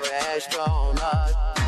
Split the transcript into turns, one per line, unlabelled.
Fresh donut.